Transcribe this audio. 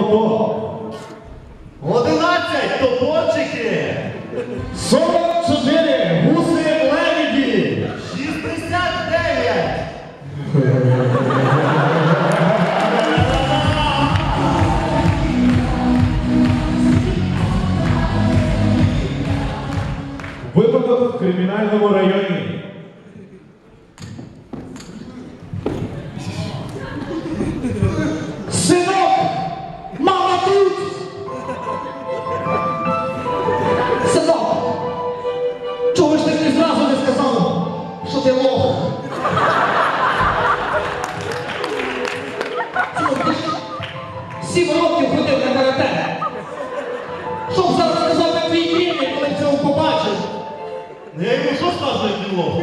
ото. 11 топорчики! 44 гуси лебіді. 69! Випадок в кримінальному районі. Синок! Чого ж ти мені зразу не сказав, що ти лох? Синок, ти ж сім років ходив на карате. Що б зараз сказав на твій рівні, коли цього побачив? Ну я йому що скажу, як він лох?